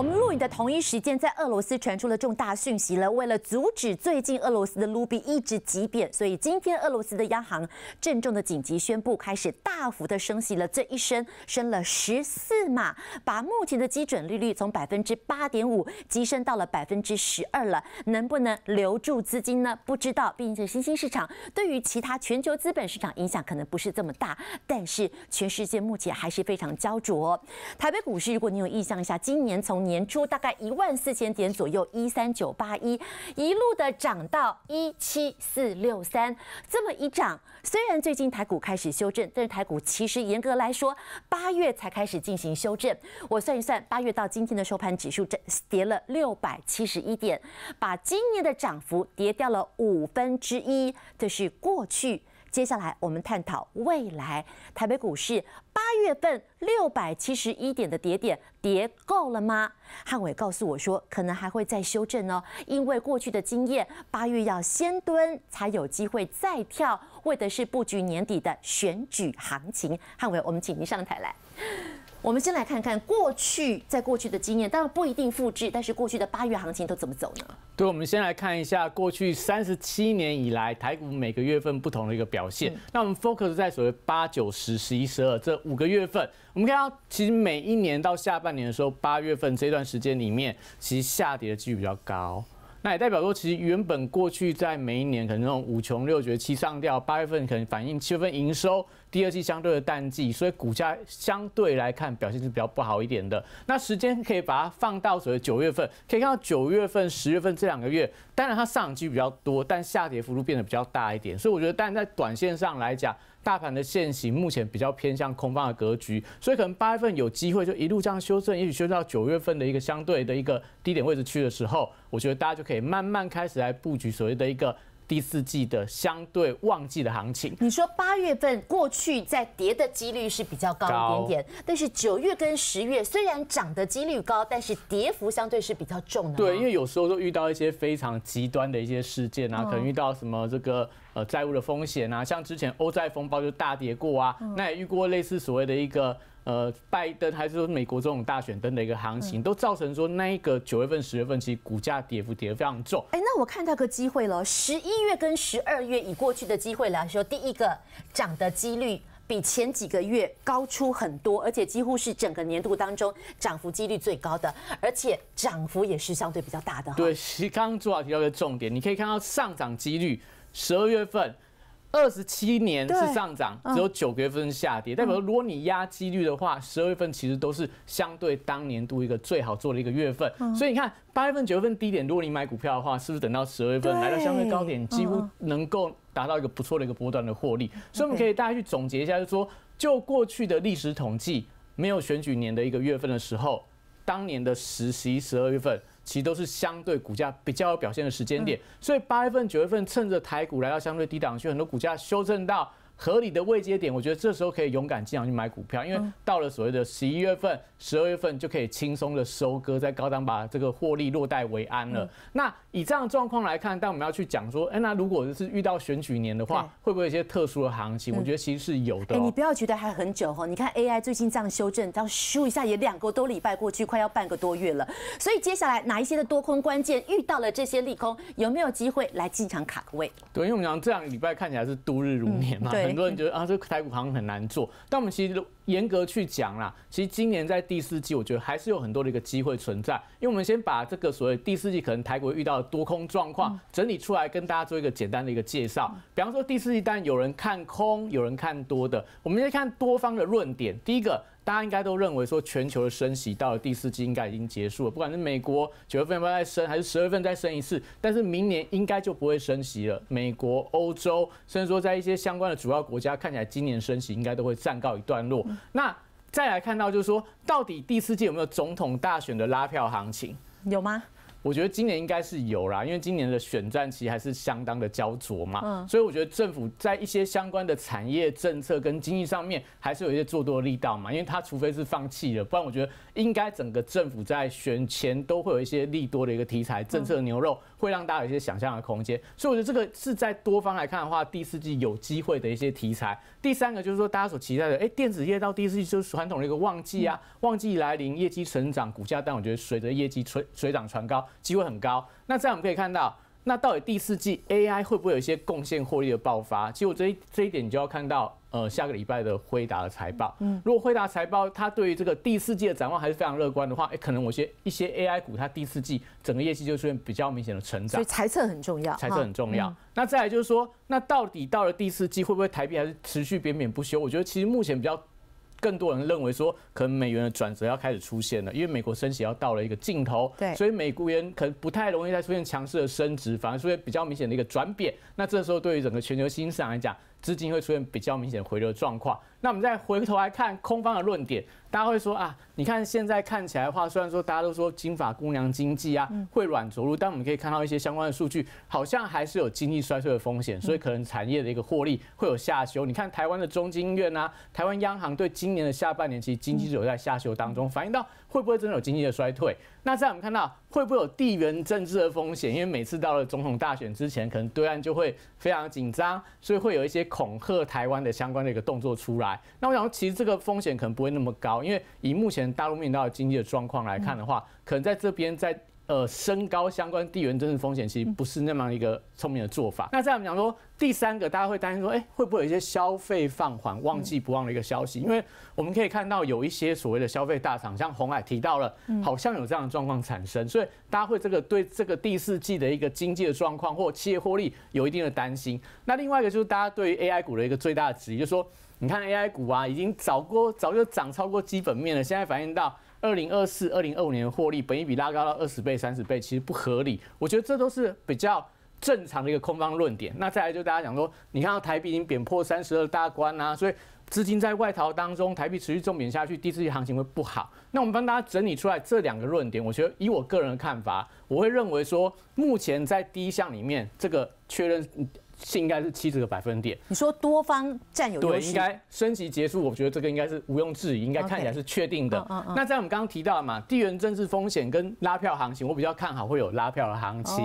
我们录影的同一时间，在俄罗斯传出了重大讯息了。为了阻止最近俄罗斯的卢比一直急贬，所以今天俄罗斯的央行郑重的紧急宣布，开始大幅的升息了。这一升升了十四码，把目前的基准利率从百分之八点五提升到了百分之十二了。能不能留住资金呢？不知道。毕竟新兴市场对于其他全球资本市场影响可能不是这么大，但是全世界目前还是非常焦灼。台北股市，如果你有印象一下，今年从年年初大概一万四千点左右，一三九八一，一路的涨到一七四六三，这么一涨，虽然最近台股开始修正，但是台股其实严格来说，八月才开始进行修正。我算一算，八月到今天的收盘指数跌了六百七十一点，把今年的涨幅跌掉了五分之一，这是过去。接下来我们探讨未来台北股市八月份六百七十一点的跌点跌够了吗？汉伟告诉我说，可能还会再修正哦，因为过去的经验，八月要先蹲才有机会再跳，为的是布局年底的选举行情。汉伟，我们请您上台来。我们先来看看过去在过去的经验，当然不一定复制，但是过去的八月行情都怎么走呢？对，我们先来看一下过去三十七年以来台股每个月份不同的一个表现。那我们 focus 在所谓八九十十一十二这五个月份，我们看到其实每一年到下半年的时候，八月份这段时间里面，其实下跌的几率比较高。那也代表说，其实原本过去在每一年可能那种五穷六绝七上吊，八月份可能反映七月份营收，第二季相对的淡季，所以股价相对来看表现是比较不好一点的。那时间可以把它放到所谓九月份，可以看到九月份、十月份这两个月，当然它上涨几率比较多，但下跌幅度变得比较大一点。所以我觉得，但在短线上来讲，大盘的现形目前比较偏向空方的格局，所以可能八月份有机会就一路这样修正，也许修正到九月份的一个相对的一个低点位置去的时候，我觉得大家就可以慢慢开始来布局所谓的一个。第四季的相对旺季的行情，你说八月份过去在跌的几率是比较高一点点，但是九月跟十月虽然涨的几率高，但是跌幅相对是比较重的。对，因为有时候都遇到一些非常极端的一些事件啊，可能遇到什么这个呃债务的风险啊，像之前欧债风暴就大跌过啊，那也遇过类似所谓的一个。呃，拜登还是说美国这种大选登的一个行情，都造成说那一个九月份、十月份其实股价跌幅跌得非常重。哎，那我看到个机会了，十一月跟十二月以过去的机会来说，第一个涨的几率比前几个月高出很多，而且几乎是整个年度当中涨幅几率最高的，而且涨幅也是相对比较大的。对，其实刚刚朱老提到一个重点，你可以看到上涨几率，十二月份。二十七年是上涨，只有九个月份是下跌。代表如果你压几率的话，十二月份其实都是相对当年度一个最好做的一个月份。所以你看八月份、九月份低点，如果你买股票的话，是不是等到十二月份来到相对高点，几乎能够达到一个不错的一个波段的获利？所以我们可以大家去总结一下，就是说就过去的历史统计，没有选举年的一个月份的时候，当年的十、十一、十二月份。其实都是相对股价比较有表现的时间点，所以八月份、九月份趁着台股来到相对低档区，很多股价修正到。合理的位阶点，我觉得这时候可以勇敢进场去买股票，因为到了所谓的十一月份、十二月份就可以轻松的收割，在高档把这个获利落袋为安了。那以这样的状况来看，但我们要去讲说，哎，那如果是遇到选举年的话，会不会有一些特殊的行情？我觉得其实是有的。哎，你不要觉得还很久哈，你看 AI 最近这样修正，这样咻一下也两个多礼拜过去，快要半个多月了。所以接下来哪一些的多空关键遇到了这些利空，有没有机会来进场卡个位？对，因为我们讲这两个礼拜看起来是度日如年嘛，很多人觉得啊，这台股好像很难做，但我们其实严格去讲啦，其实今年在第四季，我觉得还是有很多的一个机会存在。因为我们先把这个所谓第四季可能台股遇到的多空状况整理出来，跟大家做一个简单的一个介绍。比方说第四季，当然有人看空，有人看多的，我们先看多方的论点。第一个。大家应该都认为说，全球的升息到了第四季应该已经结束了。不管是美国九月份要不要再升，还是十月份再升一次，但是明年应该就不会升息了。美国、欧洲，甚至说在一些相关的主要国家，看起来今年升息应该都会暂告一段落。那再来看到就是说，到底第四季有没有总统大选的拉票行情？有吗？我觉得今年应该是有啦，因为今年的选战其实还是相当的焦灼嘛，所以我觉得政府在一些相关的产业政策跟经济上面，还是有一些做多的力道嘛。因为他除非是放弃了，不然我觉得应该整个政府在选前都会有一些利多的一个题材政策牛肉，会让大家有一些想象的空间。所以我觉得这个是在多方来看的话，第四季有机会的一些题材。第三个就是说大家所期待的，哎，电子业到第四季就是传统的一个旺季啊，旺季来临，业绩成长，股价，但我觉得随着业绩水水涨船高。机会很高。那这样我们可以看到，那到底第四季 AI 会不会有一些贡献获利的爆发？其实我这一这一点你就要看到，呃，下个礼拜的辉达的财报。嗯，如果辉达财报它对于这个第四季的展望还是非常乐观的话，哎，可能我些一些 AI 股它第四季整个业绩就出现比较明显的成长。所以猜测很重要，猜测很重要。那再来就是说，那到底到了第四季会不会台币还是持续贬贬不休？我觉得其实目前比较。更多人认为说，可能美元的转折要开始出现了，因为美国升息要到了一个尽头，对，所以美国元可能不太容易再出现强势的升值，反而出现比较明显的一个转贬。那这时候对于整个全球新兴市场来讲，资金会出现比较明显回流的状况。那我们再回头来看空方的论点，大家会说啊，你看现在看起来的话，虽然说大家都说金发姑娘经济啊会软着陆，但我们可以看到一些相关的数据，好像还是有经济衰退的风险，所以可能产业的一个获利会有下修。你看台湾的中金院啊，台湾央行对今年的下半年其实经济有在下修当中，反映到会不会真的有经济的衰退？那在我们看到会不会有地缘政治的风险？因为每次到了总统大选之前，可能对岸就会非常紧张，所以会有一些恐吓台湾的相关的一个动作出来。那我想，其实这个风险可能不会那么高，因为以目前大陆面临到的经济的状况来看的话，可能在这边在。呃，升高相关地缘政治风险，其实不是那么一个聪明的做法。那在我们讲说，第三个大家会担心说，哎，会不会有一些消费放缓、旺季不旺的一个消息？因为我们可以看到有一些所谓的消费大厂，像红海提到了，好像有这样的状况产生，所以大家会这个对这个第四季的一个经济的状况或企业获利有一定的担心。那另外一个就是大家对于 AI 股的一个最大的质疑，就是说，你看 AI 股啊，已经早过早就涨超过基本面了，现在反映到。二零二四、二零二五年的获利，本益比拉高到二十倍、三十倍，其实不合理。我觉得这都是比较正常的一个空方论点。那再来就大家讲说，你看到台币已经贬破三十二大关啊，所以资金在外逃当中，台币持续重贬下去，第四季行情会不好。那我们帮大家整理出来这两个论点，我觉得以我个人的看法，我会认为说，目前在第一项里面，这个确认。应该是七十个百分点。你说多方占有对，应该升级结束，我觉得这个应该是毋庸置疑，应该看起来是确定的。那在我们刚刚提到嘛，地缘政治风险跟拉票行情，我比较看好会有拉票的行情。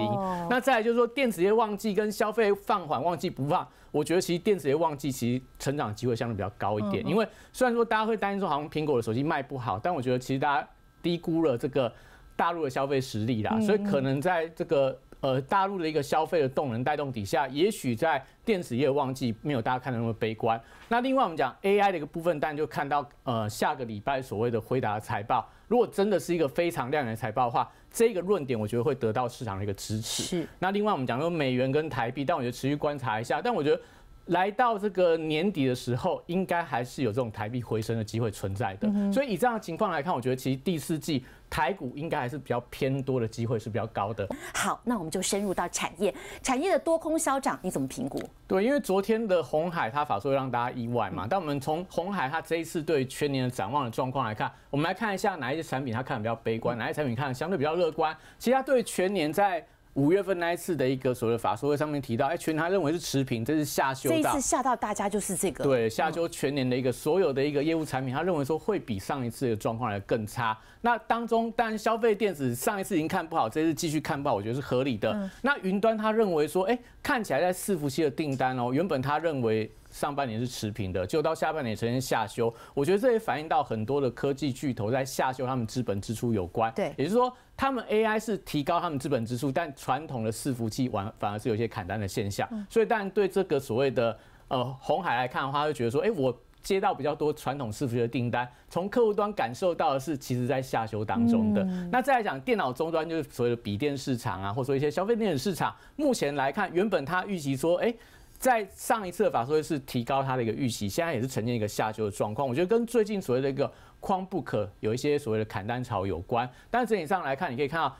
那再来就是说电子业旺季跟消费放缓旺季不放，我觉得其实电子业旺季其实成长机会相对比较高一点。因为虽然说大家会担心说好像苹果的手机卖不好，但我觉得其实大家低估了这个大陆的消费实力啦，所以可能在这个。呃，大陆的一个消费的动能带动底下，也许在电子业旺季没有大家看的那么悲观。那另外我们讲 AI 的一个部分，当然就看到呃下个礼拜所谓的回答财报，如果真的是一个非常亮眼的财报的话，这个论点我觉得会得到市场的一个支持。是。那另外我们讲说美元跟台币，但我觉得持续观察一下。但我觉得来到这个年底的时候，应该还是有这种台币回升的机会存在的。所以以这样的情况来看，我觉得其实第四季。台股应该还是比较偏多的机会是比较高的。好，那我们就深入到产业，产业的多空消长，你怎么评估？对，因为昨天的红海它法说会让大家意外嘛，但我们从红海它这一次对全年的展望的状况来看，我们来看一下哪一些产品它看的比较悲观，哪些产品看的相对比较乐观。其实它对全年在。五月份那一次的一个所谓法说会上面提到，哎，全他认为是持平，这是下修。这一次吓到大家就是这个。对，下修全年的一个所有的一个业务产品，他认为说会比上一次的状况来更差。那当中，当然消费电子上一次已经看不好，这次继续看不好，我觉得是合理的。那云端他认为说，哎，看起来在伺服器的订单哦，原本他认为。上半年是持平的，就到下半年呈现下修。我觉得这也反映到很多的科技巨头在下修他们资本支出有关。对，也就是说，他们 AI 是提高他们资本支出，但传统的伺服器反反而是有些砍单的现象。所以，当然对这个所谓的呃红海来看的话，会觉得说，哎，我接到比较多传统伺服器的订单，从客户端感受到的是，其实在下修当中的。那再来讲电脑终端，就是所谓的笔电市场啊，或者说一些消费电子市场，目前来看，原本他预期说，哎。在上一次的法说会是提高它的一个预期，现在也是呈现一个下修的状况。我觉得跟最近所谓的一个框不可有一些所谓的砍单潮有关。但是整体上来看，你可以看到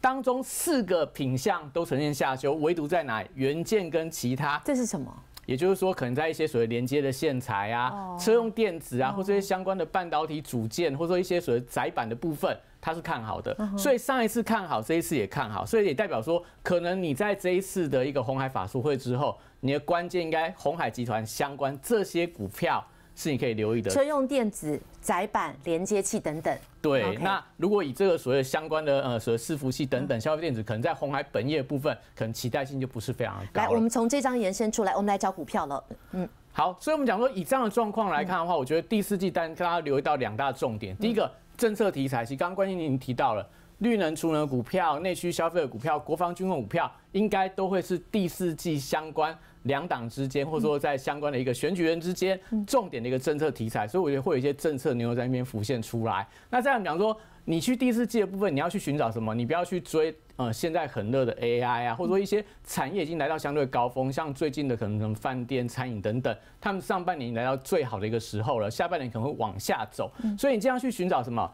当中四个品相都呈现下修，唯独在哪元件跟其他，这是什么？也就是说，可能在一些所谓连接的线材啊、车用电子啊，或这些相关的半导体组件，或者说一些所谓窄板的部分。它是看好的，所以上一次看好，这一次也看好，所以也代表说，可能你在这一次的一个红海法术会之后，你的关键应该红海集团相关这些股票是你可以留意的。车用电子、窄板、连接器等等。对，那如果以这个所谓相关的呃，所谓伺服器等等消费电子，可能在红海本业部分，可能期待性就不是非常高。来，我们从这张延伸出来，我们来找股票了。嗯。好，所以我们讲说，以这样的状况来看的话，我觉得第四季单大家留意到两大重点。第一个，政策题材，其实刚刚关心您提到了，绿能、储能股票、内需消费的股票、国防军工股票，应该都会是第四季相关两党之间，或者说在相关的一个选举人之间重点的一个政策题材。所以我觉得会有一些政策牛在那边浮现出来。那这样讲说。你去第四季的部分，你要去寻找什么？你不要去追呃现在很热的 AI 啊，或者说一些产业已经来到相对高峰，像最近的可能饭店、餐饮等等，他们上半年来到最好的一个时候了，下半年可能会往下走。所以你这样去寻找什么？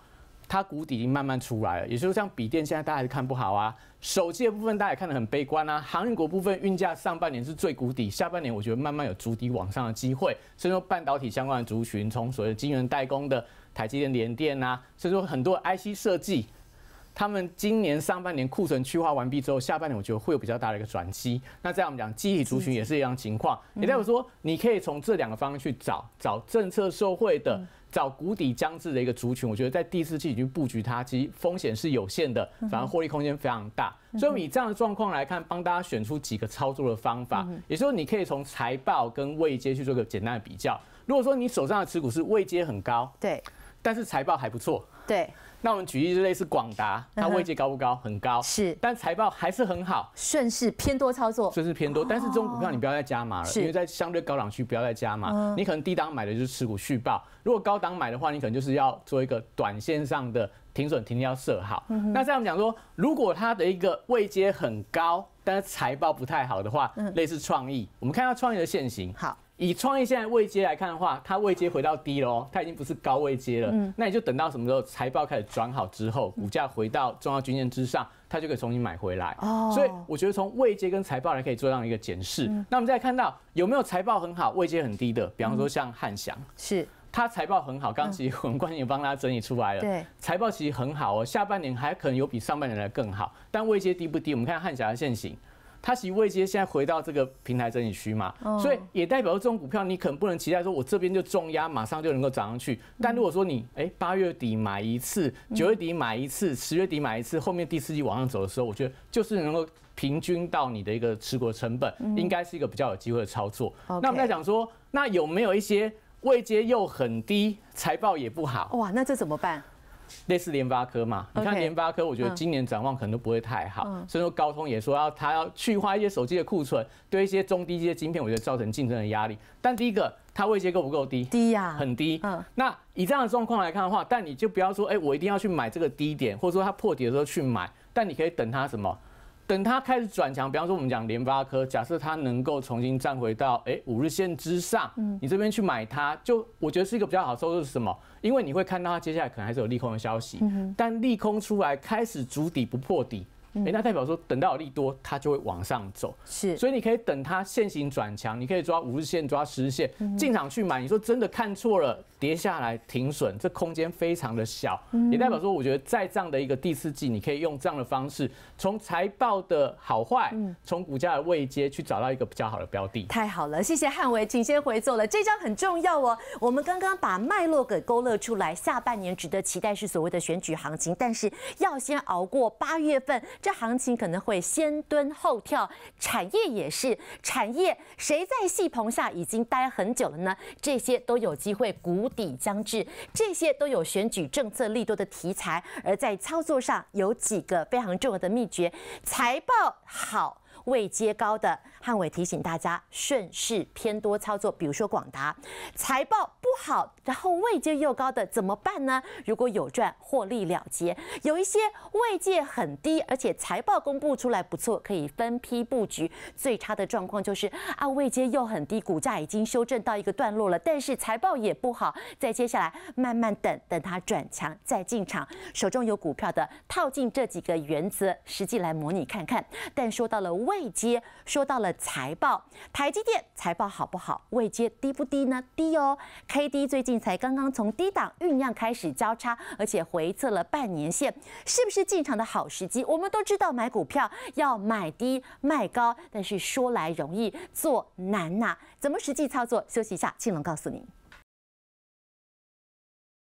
它谷底已经慢慢出来了，也就是像笔电现在大家还是看不好啊，手机的部分大家也看得很悲观啊，航运股部分运价上半年是最谷底，下半年我觉得慢慢有筑底往上的机会，所以说半导体相关的族群，从所谓的晶圆代工的。台积电、联电啊，所以说很多 IC 设计，他们今年上半年库存去化完毕之后，下半年我觉得会有比较大的一个转机。那这样我们讲，机体族群也是一样情况。也代表说，你可以从这两个方向去找，找政策受惠的，找谷底将至的一个族群。我觉得在第四季已经布局它，其实风险是有限的，反而获利空间非常大。所以以这样的状况来看，帮大家选出几个操作的方法，也就是说，你可以从财报跟未接去做个简单的比较。如果说你手上的持股是未接很高，对。但是财报还不错，对。那我们举例就类似广达，它位阶高不高？很高，是。但财报还是很好，顺势偏多操作，顺势偏多。但是这种股票你不要再加码了，因为在相对高档区不要再加码。你可能低档买的就是持股续报，如果高档买的话，你可能就是要做一个短线上的停损停利要设好。那这样讲说，如果它的一个位阶很高，但是财报不太好的话，类似创意，我们看到创意的现形。好。以创业现在位阶来看的话，它位阶回到低了哦，它已经不是高位阶了。嗯，那你就等到什么时候财报开始转好之后，股价回到重要均线之上，它就可以重新买回来。哦，所以我觉得从位阶跟财报来可以做这样一个检视。那我们再看到有没有财报很好、位阶很低的，比方说像汉翔，是它财报很好，刚刚其实我们关键帮大家整理出来了。对，财报其实很好哦，下半年还可能有比上半年来更好，但位阶低不低？我们看汉翔的现形。它其实未接现在回到这个平台整理区嘛，所以也代表这种股票你可能不能期待说我这边就重压马上就能够涨上去。但如果说你哎八月底买一次，九月底买一次，十月底买一次，后面第四季往上走的时候，我觉得就是能够平均到你的一个持股成本，应该是一个比较有机会的操作。那我们在讲说，那有没有一些未接又很低，财报也不好？哇，那这怎么办？类似联发科嘛，你看联发科，我觉得今年展望可能都不会太好。所以说高通也说要它要去化一些手机的库存，对一些中低阶晶片，我觉得造成竞争的压力。但第一个，它位阶够不够低？低呀，很低。嗯，那以这样的状况来看的话，但你就不要说，哎，我一定要去买这个低点，或者说它破底的时候去买，但你可以等它什么？等它开始转强，比方说我们讲联发科，假设它能够重新站回到哎五日线之上，嗯，你这边去买它，就我觉得是一个比较好收入是什么？因为你会看到它接下来可能还是有利空的消息，但利空出来开始筑底不破底。哎，那代表说等到有利多，它就会往上走。是，所以你可以等它现行转强，你可以抓五日线、抓十日线进场去买。你说真的看错了，跌下来停损，这空间非常的小。也代表说，我觉得在这样的一个第四季，你可以用这样的方式，从财报的好坏，从股价的位阶去找到一个比较好的标的。太好了，谢谢汉伟，请先回座了。这张很重要哦。我们刚刚把脉络给勾勒出来，下半年值得期待是所谓的选举行情，但是要先熬过八月份。这行情可能会先蹲后跳，产业也是产业，谁在戏棚下已经待很久了呢？这些都有机会谷底将至，这些都有选举政策利多的题材，而在操作上有几个非常重要的秘诀，财报好。位阶高的汉伟提醒大家，顺势偏多操作。比如说广达财报好，然后位阶又高的怎么办呢？如果有赚，获利了结。有一些位阶很低，而且财报公布出来不错，可以分批布局。最差的状况就是啊，位阶又很低，股价已经修正到一个段落了，但是财报也不好。再接下来慢慢等等它转强再进场。手中有股票的套进这几个原则，实际来模拟看看。但说到了位。未接说到了财报，台积电财报好不好？未接低不低呢？低哦，可最近才刚刚从低档酝酿开始交叉，而且回测了半年线，是不是进场的好时机？我们都知道买股票要买低卖高，但是说来容易做难呐，怎么实际操作？休息一下，庆龙告诉您。